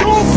Shoot!